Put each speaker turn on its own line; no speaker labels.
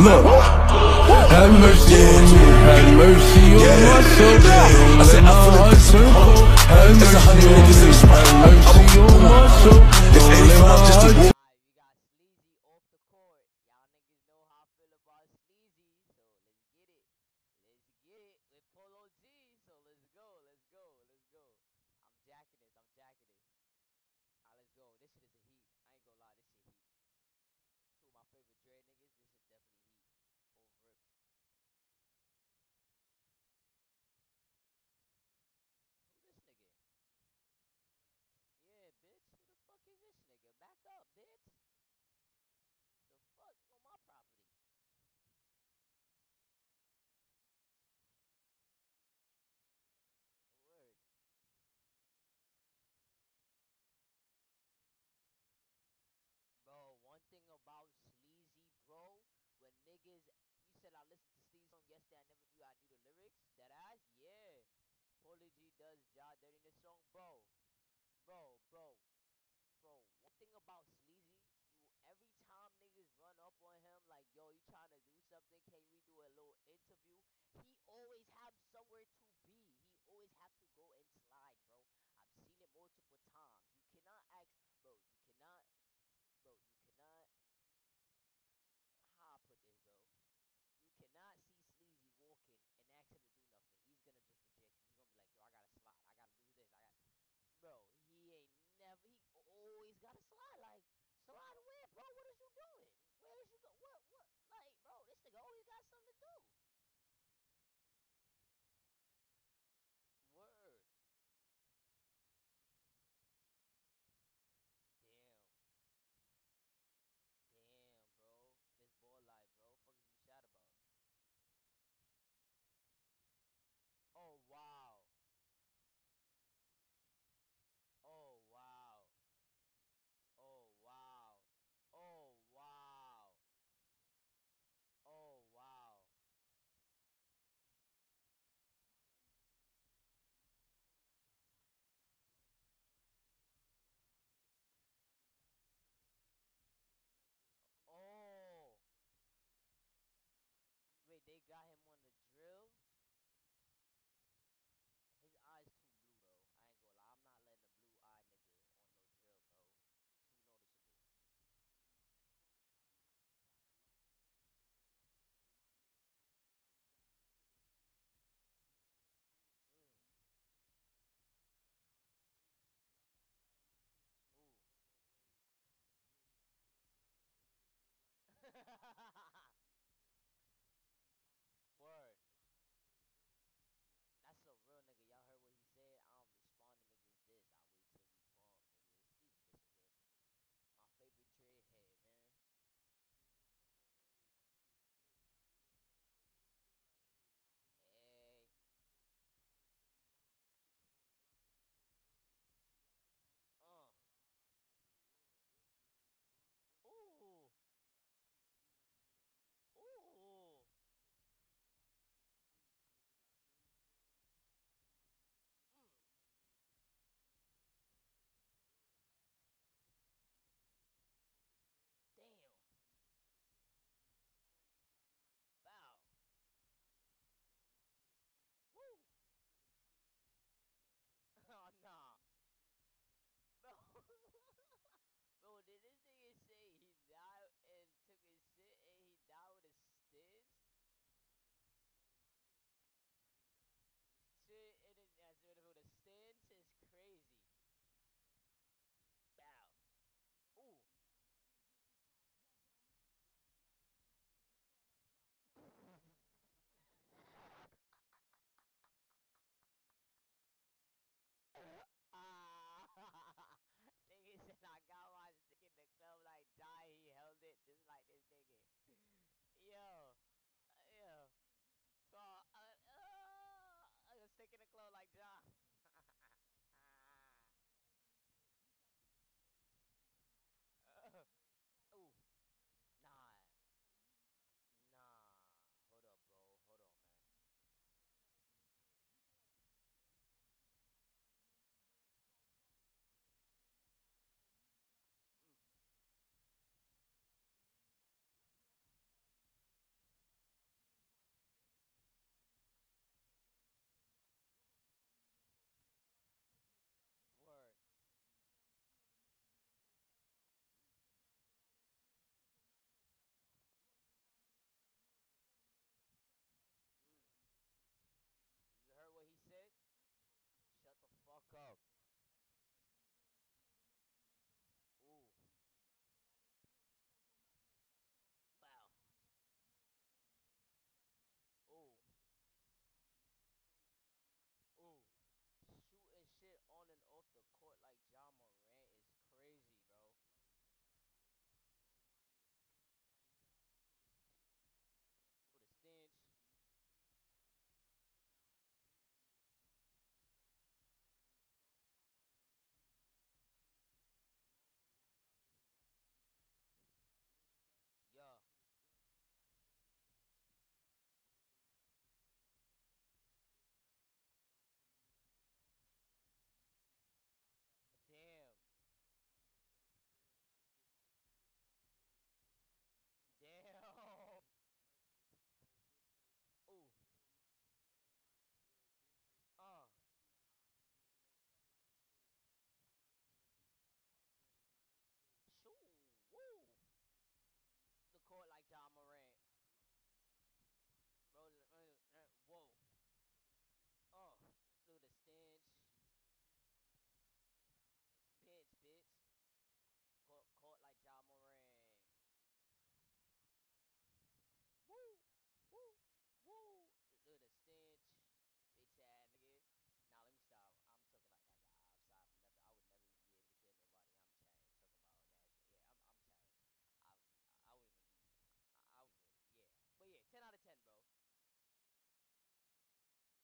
Look, have mercy on me, have mercy on my soul.
I said oh, I feel like this is cold. It's a hundred niggas in the.
Have mercy on my soul.
It's 85 just to walk.
Alright, we got Sleazy off the court. Y'all niggas know how I feel about Sleazy, so let's get it. Let's get it with Polo G. So let's go, let's go, let's go. I'm jacking this, I'm jacking this. Alright, let's go. This shit is a heat. I ain't gonna lie, this shit heat. Two of my favorite Dre niggas, this shit definitely heat. Over it. Who this nigga? Yeah, bitch. Who the fuck is this nigga? Back up, bitch. The fuck on my property? Word. Bro, one thing about Sleazy, bro, when niggas, you said I listened to I never knew I knew the lyrics. That ass, yeah. Polo G does Ja Dirty in this song, bro. Bro, bro, bro. One thing about Sleazy, you every time niggas run up on him like, yo, you trying to do something? Can we do a little interview? He always have somewhere to be. He always have to go and slide, bro. I've seen it multiple times. You cannot ask, bro. You cannot, bro. You cannot. How I put this, bro? You cannot see Sleazy walking and ask him to do nothing. He's gonna just reject you. He's gonna be like, yo, I gotta slide. I gotta do this. I got, bro. He ain't never. He always gotta slide. Like slide where, bro? What is you doing? Where is you go? What? What? Like, bro, this nigga always got something to do. Word. Damn. Damn, bro. This ball life, bro. Fuck is you sad about? Oh wow. Oh wow. Oh wow. Oh wow. Oh wow. Oh. Wait, they got him? up.